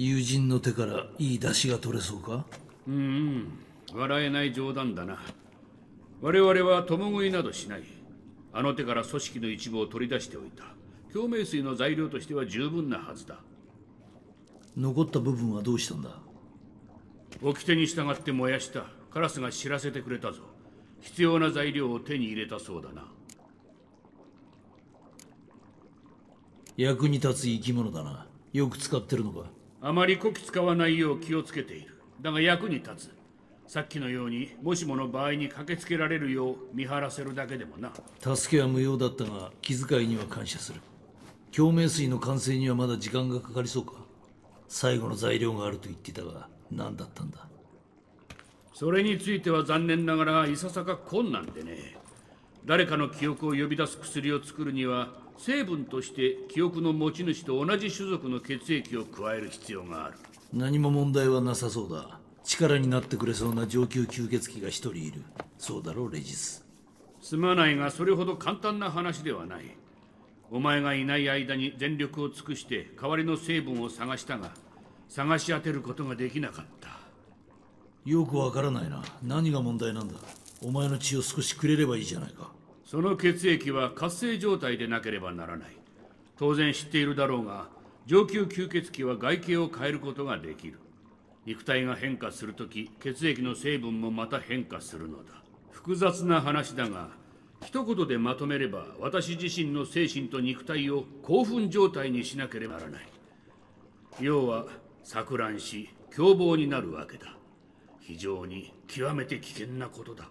友人の手からいい出汁が取れそうか？うんうん。笑えない冗談だな。我々は共食いなどしない。あの手から組織の一部を取り出しておいた。共鳴水の材料としては十分なはずだ。残った部分はどうしたんだ？掟に従って燃やした。カラスが知らせてくれたぞ。必要な材料を手に入れたそうだな。役に立つ生き物だな。よく使ってるのか？あまりこき使わないよう気をつけている。だが役に立つ。さっきのようにもしもの場合に駆けつけられるよう見張らせるだけでもな。助けは無用だったが気遣いには感謝する。共鳴水の完成にはまだ時間がかかりそうか。最後の材料があると言っていたが何だったんだ。それについては残念ながらいささか困難でね。誰かの記憶を呼び出す薬を作るには成分として記憶の持ち主と同じ種族の血液を加える必要がある。何も問題はなさそうだ。力になってくれそうな上級吸血鬼が一人いる。そうだろうレジス。すまないがそれほど簡単な話ではない。お前がいない間に全力を尽くして代わりの成分を探したが探し当てることができなかった。よくわからないな。何が問題なんだ。お前の血を少しくれればいいじゃないかその血液は活性状態でなければならない。当然知っているだろうが上級吸血鬼は外形を変えることができる。肉体が変化するとき血液の成分もまた変化するのだ。複雑な話だが一言でまとめれば私自身の精神と肉体を興奮状態にしなければならない。要は錯乱し凶暴になるわけだ。非常に極めて危険なことだ。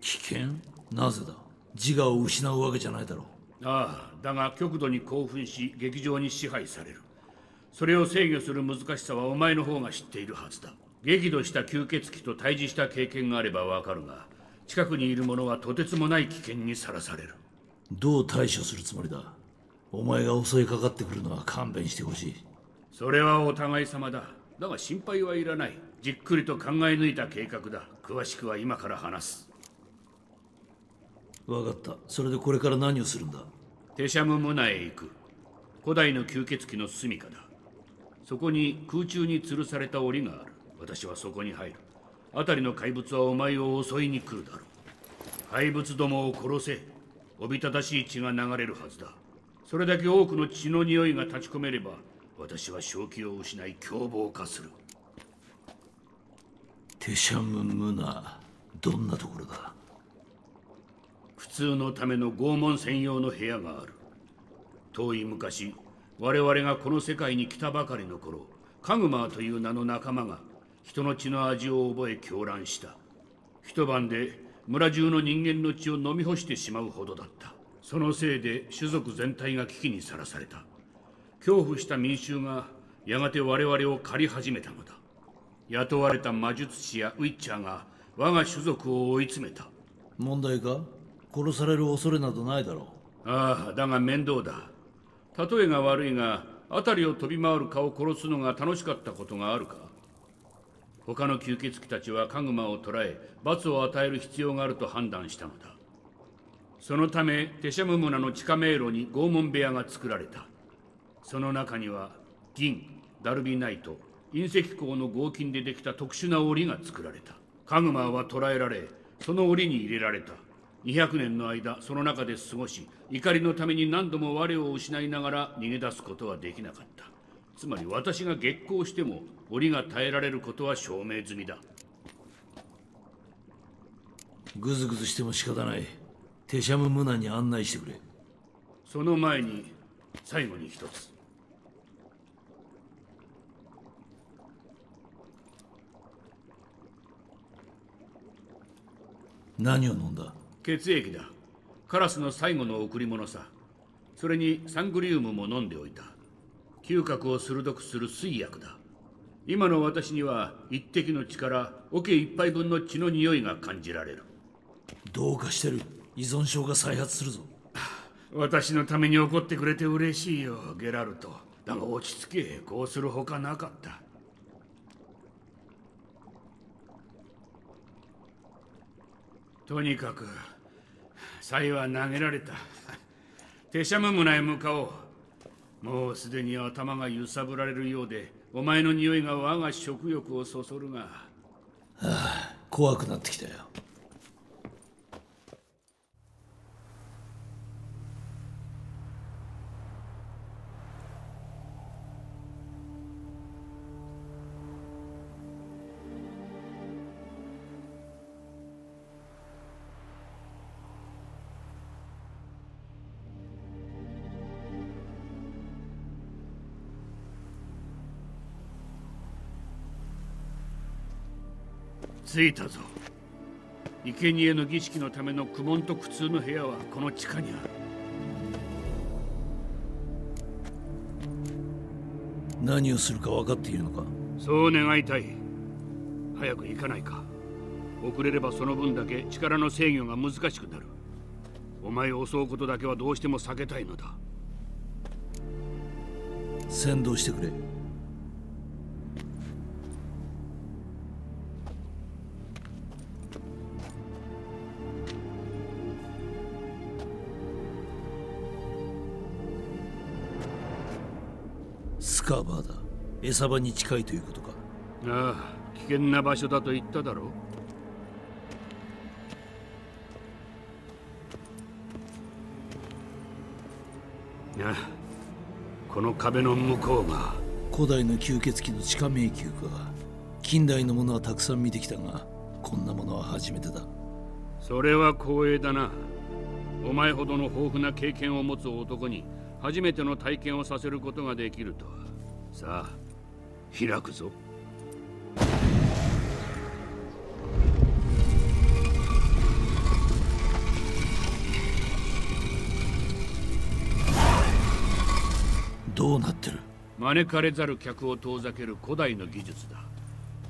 危険？なぜだ？自我を失うわけじゃないだろう。ああだが極度に興奮し劇場に支配される。それを制御する難しさはお前の方が知っているはずだ。激怒した吸血鬼と対峙した経験があればわかるが近くにいる者はとてつもない危険にさらされる。どう対処するつもりだ？お前が襲いかかってくるのは勘弁してほしい。それはお互い様だ。だが心配はいらない。じっくりと考え抜いた計画だ。詳しくは今から話す分かった。それでこれから何をするんだ？テシャムムナへ行く。古代の吸血鬼の住処だ。そこに空中に吊るされた檻がある。私はそこに入る。辺りの怪物はお前を襲いに来るだろう。怪物どもを殺せ。おびただしい血が流れるはずだ。それだけ多くの血の匂いが立ち込めれば私は正気を失い凶暴化する。テシャムムナどんなところだ？普通のための拷問専用の部屋がある。遠い昔我々がこの世界に来たばかりの頃カグマーという名の仲間が人の血の味を覚え狂乱した。一晩で村中の人間の血を飲み干してしまうほどだった。そのせいで種族全体が危機にさらされた。恐怖した民衆がやがて我々を狩り始めたのだ。雇われた魔術師やウィッチャーが我が種族を追い詰めた。問題か？殺される恐れなどないだろう。ああだが面倒だ。例えが悪いが辺りを飛び回る蚊を殺すのが楽しかったことがあるか？他の吸血鬼たちはカグマを捕らえ罰を与える必要があると判断したのだ。そのためテシャムムナの地下迷路に拷問部屋が作られた。その中には銀ダルビナイト隕石鉱の合金でできた特殊な檻が作られた。カグマは捕らえられその檻に入れられた。200年の間その中で過ごし怒りのために何度も我を失いながら逃げ出すことはできなかった。つまり私が激高しても檻が耐えられることは証明済みだ。グズグズしても仕方ない。テシャムムナに案内してくれ。その前に最後に一つ。何を飲んだ？血液だ。カラスの最後の贈り物さ。それにサングリウムも飲んでおいた。嗅覚を鋭くする水薬だ。今の私には一滴の力桶一杯分の血の匂いが感じられる。どうかしてる。依存症が再発するぞ。私のために怒ってくれて嬉しいよゲラルト。だが落ち着けこうするほかなかったとにかくサイは投げられた。手しゃむ村へ向かおうもうすでに頭が揺さぶられるようでお前の匂いが我が食欲をそそるが。はあ怖くなってきたよ。着いたぞ。生贄の儀式のための苦悶と苦痛の部屋はこの地下にある。何をするか分かっているのか？そう願いたい。早く行かないか。遅れればその分だけ力の制御が難しくなる。お前を襲うことだけはどうしても避けたいのだ。先導してくれカーバーだ。餌場に近いということか。ああ危険な場所だと言っただろう。ああこの壁の向こうが。古代の吸血鬼の地下迷宮か。近代のものはたくさん見てきたがこんなものは初めてだ。それは光栄だな。お前ほどの豊富な経験を持つ男に初めての体験をさせることができるとはさあ開くぞ。どうなってる？招かれざる客を遠ざける古代の技術だ。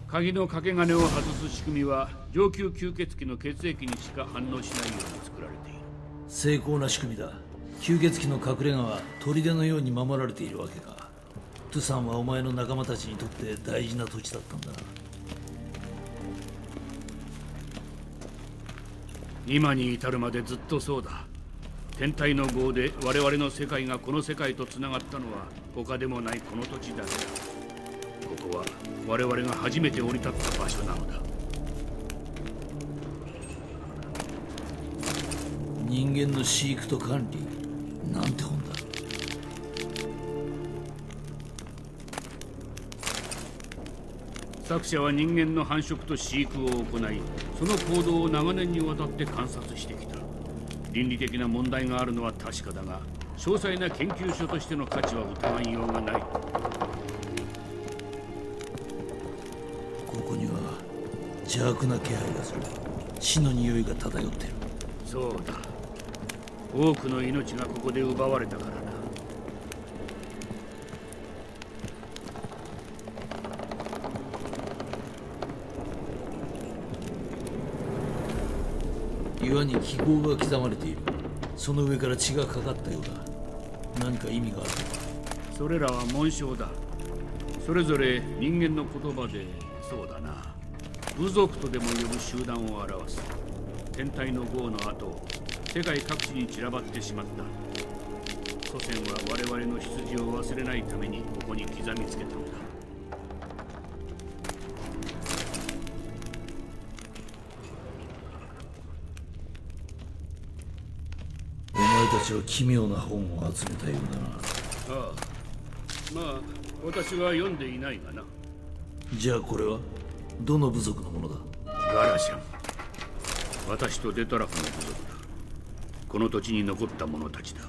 鍵の掛け金を外す仕組みは上級吸血鬼の血液にしか反応しないように作られている。成功な仕組みだ。吸血鬼の隠れ家は砦のように守られているわけかさんはお前の仲間たちにとって大事な土地だったんだな。今に至るまでずっとそうだ。天体の号で我々の世界がこの世界とつながったのは他でもないこの土地だけだ。ここは我々が初めて降り立った場所なのだ。人間の飼育と管理なんて本だ作者は人間の繁殖と飼育を行いその行動を長年にわたって観察してきた。倫理的な問題があるのは確かだが詳細な研究所としての価値は疑いようがない。ここには邪悪な気配がする。死の匂いが漂ってる。そうだ。多くの命がここで奪われたからな岩に記号が刻まれている。その上から血がかかったようだ。何か意味があるのか。それらは紋章だ。それぞれ人間の言葉でそうだな。部族とでも呼ぶ集団を表す。天体の号の後世界各地に散らばってしまった。祖先は我々の出自を忘れないためにここに刻みつけたのだ。奇妙な本を集めたようだな。ああまあ私は読んでいないがな。じゃあこれはどの部族のものだ？ガラシャン。私とデトラフの部族だ。この土地に残った者たちだ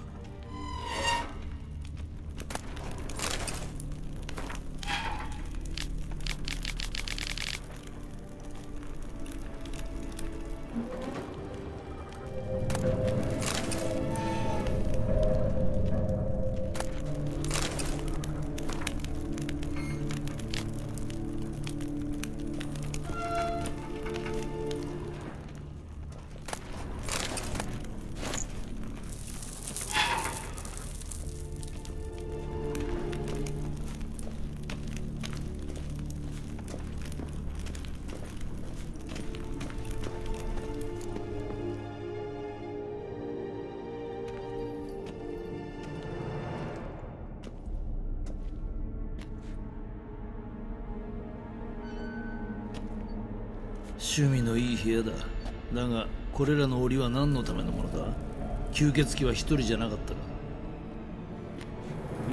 趣味のいい部屋だ。だがこれらの檻は何のためのものだ？吸血鬼は一人じゃなかったか？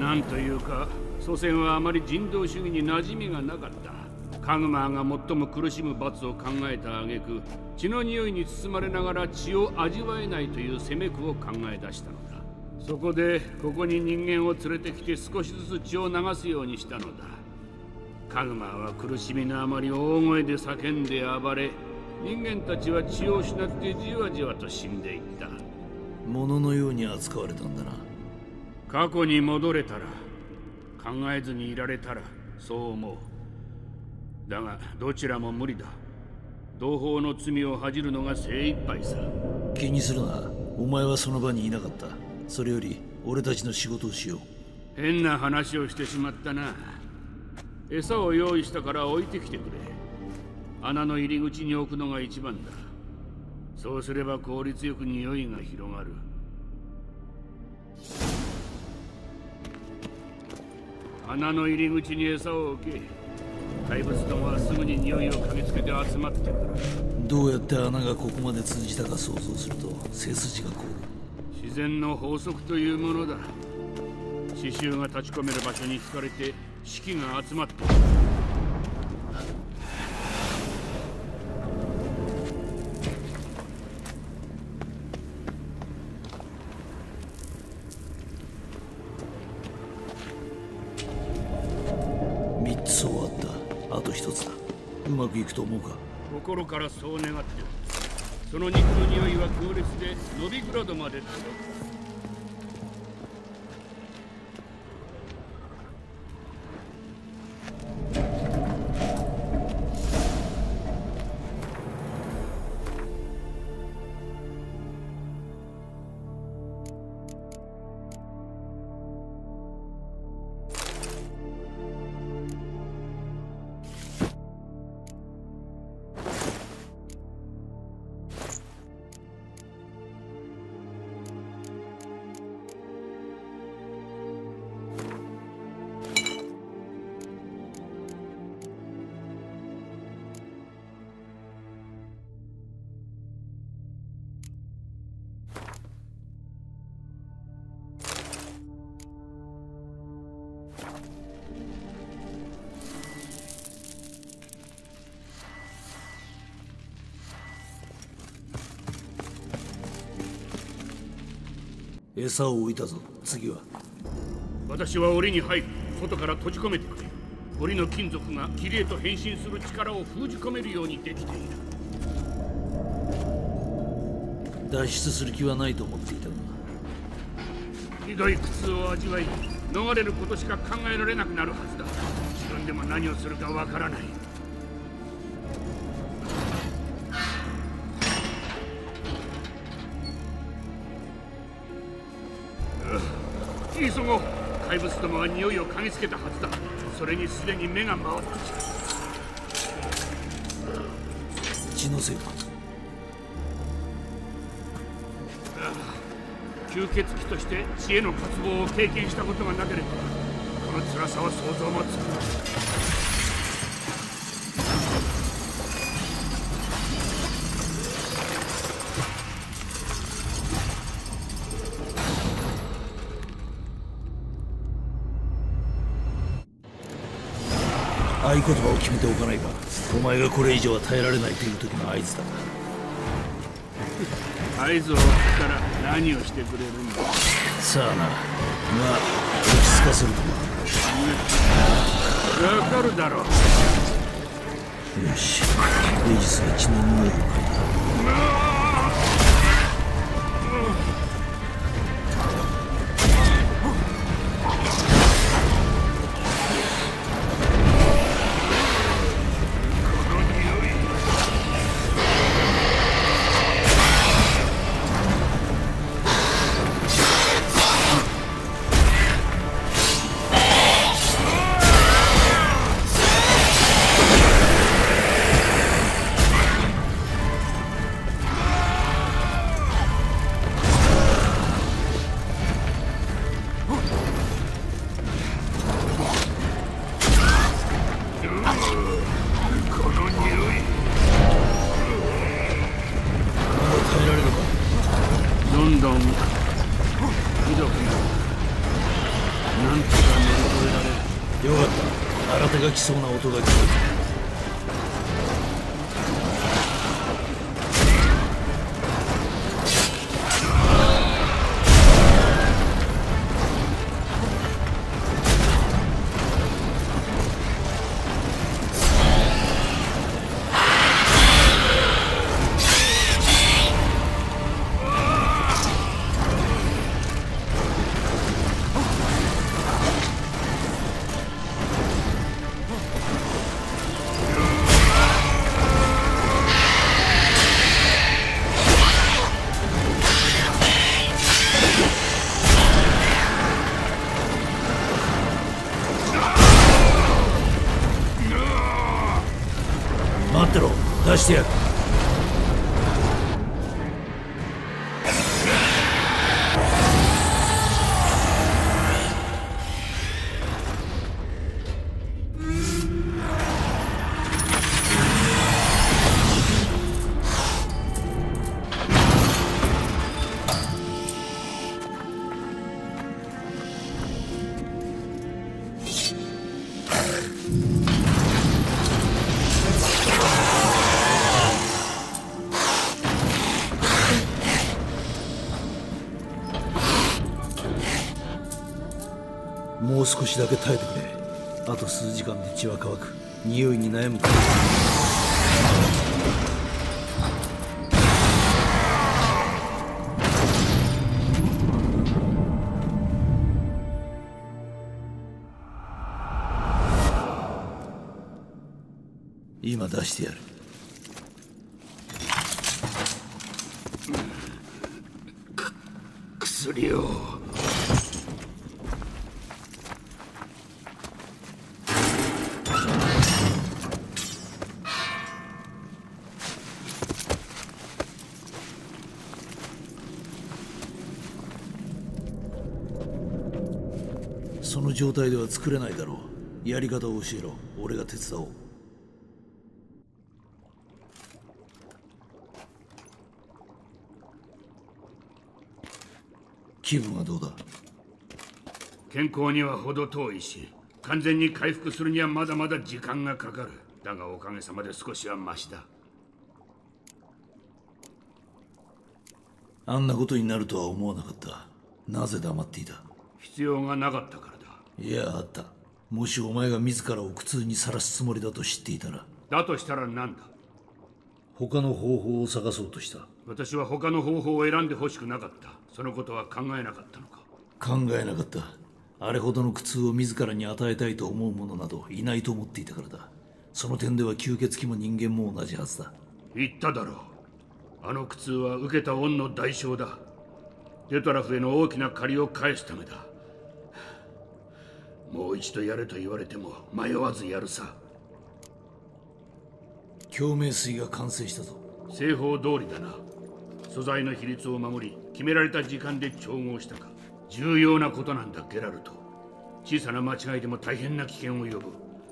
なんというか祖先はあまり人道主義に馴染みがなかった。カグマーが最も苦しむ罰を考えた挙句血の匂いに包まれながら血を味わえないという責め苦を考え出したのだ。そこでここに人間を連れてきて少しずつ血を流すようにしたのだ。カグマーは苦しみのあまり大声で叫んで暴れ人間たちは血を失ってじわじわと死んでいった。物のように扱われたんだな。過去に戻れたら考えずにいられたらそう思う。だがどちらも無理だ。同胞の罪を恥じるのが精一杯さ。気にするな。お前はその場にいなかった。それより俺たちの仕事をしよう。変な話をしてしまったな餌を用意したから置いてきてくれ。穴の入り口に置くのが一番だ。そうすれば効率よく匂いが広がる。穴の入り口に餌を置け。怪物どもはすぐに匂いを嗅ぎつけて集まってくる。どうやって穴がここまで通じたか想像すると背筋が凍る。自然の法則というものだ。刺繍が立ち込める場所に惹かれて四季が集まって。くる3つ終わった。あと1つだ。うまくいくと思うか？心からそう願ってる。その肉の匂いは強烈でノビグラドまで届く餌を置いたぞ。次は。私は檻に入る外から閉じ込めてくれ。檻の金属が霧へと変身する力を封じ込めるようにできている。脱出する気はないと思っていたが。ひどい苦痛を味わい逃れることしか考えられなくなるはずだ。自分でも何をするかわからない急ごう怪物どもは匂いを嗅ぎつけたはずだそれにすでに目が回ってきた血のせいか吸血鬼として知恵の渇望を経験したことがなければこの辛さは想像もつく合言葉を決めておかないか。お前がこれ以上は耐えられないという時の合図だ。合図を送ったら何をしてくれるんだ？さあな。まあ落ち着かせるとわかるだろう。よし。レイジスが血の匂いを嗅いだっしだけ耐えてくれ。あと数時間で血は乾く。匂いに悩むか。ら今出してやる。薬を。状態では作れないだろう。やり方を教えろ。俺が手伝おう。気分はどうだ？健康には程遠いし完全に回復するにはまだまだ時間がかかる。だがおかげさまで少しはマシだ。あんなことになるとは思わなかった。なぜ黙っていた？必要がなかったから。だいやあった。もしお前が自らを苦痛にさらすつもりだと知っていたら。だとしたら何だ？他の方法を探そうとした。私は他の方法を選んでほしくなかった。そのことは考えなかったのか？考えなかった。あれほどの苦痛を自らに与えたいと思う者などいないと思っていたからだ。その点では吸血鬼も人間も同じはずだ。言っただろう。あの苦痛は受けた恩の代償だ。デトラフへの大きな借りを返すためだもう一度やれと言われても迷わずやるさ。共鳴水が完成したぞ。製法通りだな。素材の比率を守り決められた時間で調合したか。重要なことなんだゲラルト。小さな間違いでも大変な危険を呼ぶ。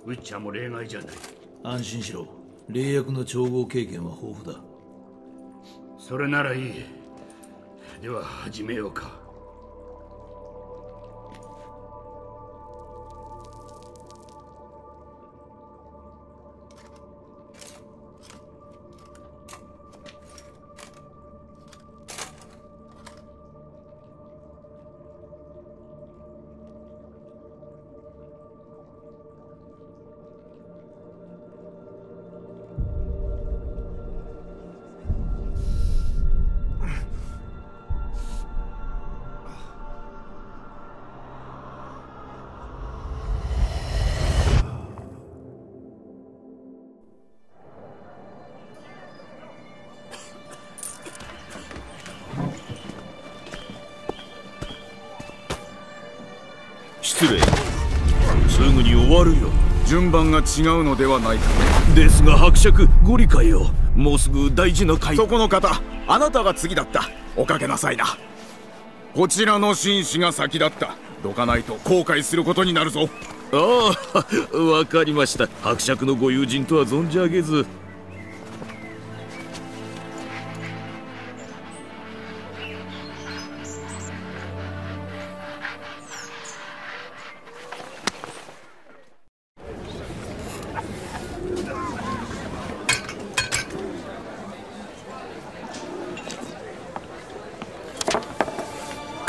ウィッチャーも例外じゃない。安心しろ。霊薬の調合経験は豊富だ。それならいい。では始めようか失礼。すぐに終わるよ。順番が違うのではないか。ですが伯爵ご理解を。もうすぐ大事な会。そこの方あなたが次だった。おかけなさいな。こちらの紳士が先だった。どかないと後悔することになるぞ。ああわかりました。伯爵のご友人とは存じ上げず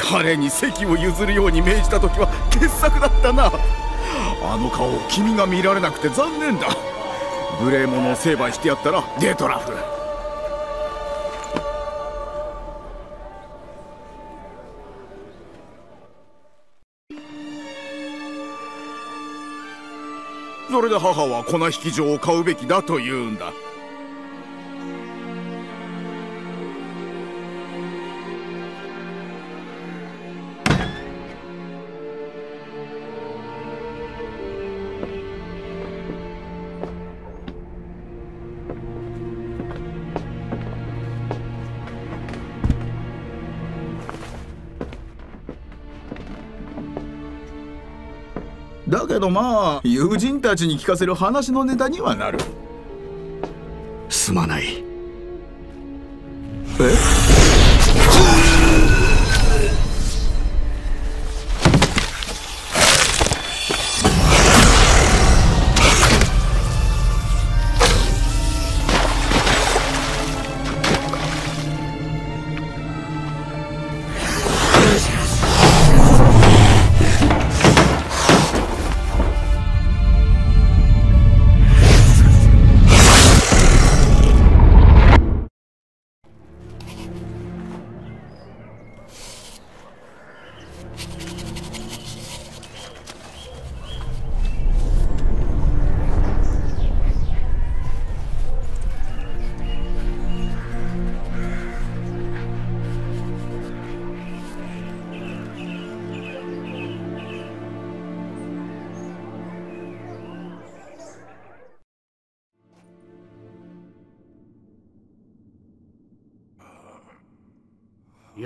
彼に席を譲るように命じた時は傑作だったな。あの顔を君が見られなくて残念だ。無礼者を成敗してやったらデトラフ。それで母は粉引き場を買うべきだと言うんだ。だけどまあ友人たちに聞かせる話のネタにはなる。すまない。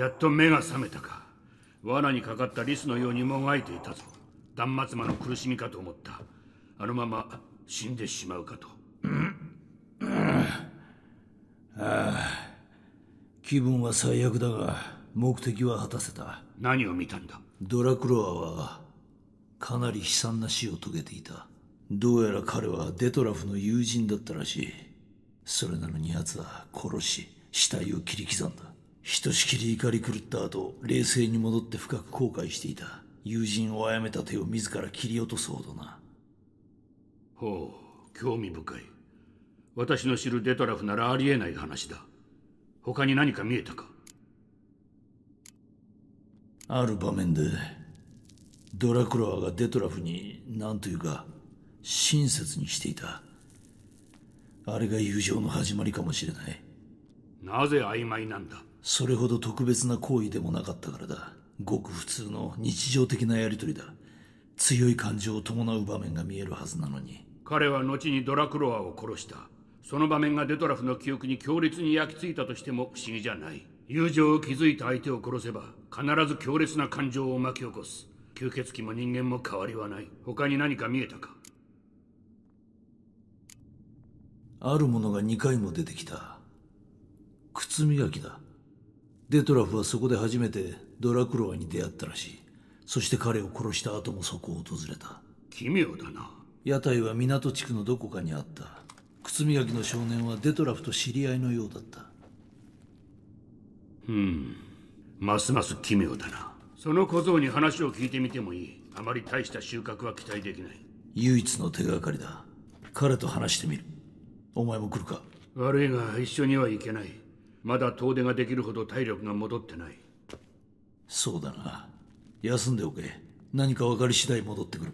やっと目が覚めたか。罠にかかったリスのようにもがいていたぞ。断末魔の苦しみかと思った。あのまま死んでしまうかと。気分は最悪だが目的は果たせた。何を見たんだ？ドラクロアはかなり悲惨な死を遂げていた。どうやら彼はデトラフの友人だったらしい。それなのに奴は殺し死体を切り刻んだひとしきり怒り狂った後冷静に戻って深く後悔していた。友人を殺めた手を自ら切り落とすほどな。ほう興味深い。私の知るデトラフならありえない話だ。他に何か見えたか？ある場面でドラクロアがデトラフに何というか親切にしていた。あれが友情の始まりかもしれない。なぜ曖昧なんだ？それほど特別な行為でもなかったからだ。ごく普通の日常的なやりとりだ。強い感情を伴う場面が見えるはずなのに。彼は後にドラクロアを殺した。その場面がデトラフの記憶に強烈に焼き付いたとしても不思議じゃない。友情を築いた相手を殺せば必ず強烈な感情を巻き起こす。吸血鬼も人間も変わりはない。他に何か見えたか？あるものが2回も出てきた。靴磨きだデトラフはそこで初めてドラクロアに出会ったらしい。そして彼を殺した後もそこを訪れた。奇妙だな。屋台は港地区のどこかにあった。靴磨きの少年はデトラフと知り合いのようだった。うん。ますます奇妙だな。その小僧に話を聞いてみてもいい。あまり大した収穫は期待できない。唯一の手がかりだ。彼と話してみる。お前も来るか。悪いが一緒には行けないまだ遠出ができるほど体力が戻ってない。そうだな。休んでおけ。何か分かり次第戻ってくる。